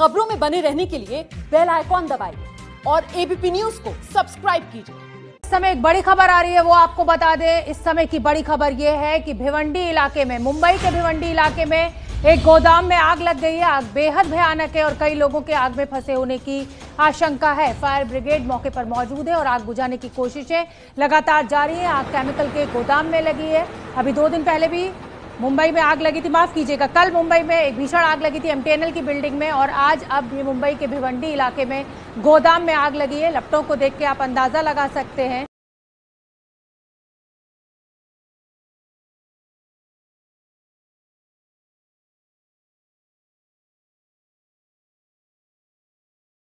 खबरों में बने रहने के लिए बेल आइकॉन दबाइए और एबीपी न्यूज़ को सब्सक्राइब कीजिए। इस समय एक बड़ी खबर आ रही है, वो आपको बता दें। इस समय की बड़ी खबर ये है कि भिवंडी इलाके में, मुंबई के भिवंडी इलाके में एक गोदाम में आग लग गई है। आग बेहद भयानक है और कई लोगों के आग में फंसे होने की आशंका है। फायर ब्रिगेड मौके पर मौजूद है और आग बुझाने की कोशिशें लगातार जारी है। आग केमिकल के गोदाम में लगी है। अभी दो दिन पहले भी मुंबई में आग लगी थी, माफ़ कीजिएगा। कल मुंबई में एक भीषण आग लगी थी एमटीएनएल की बिल्डिंग में और आज अब ये मुंबई के भिवंडी इलाके में गोदाम में आग लगी है। लपटों को देख के आप अंदाज़ा लगा सकते हैं।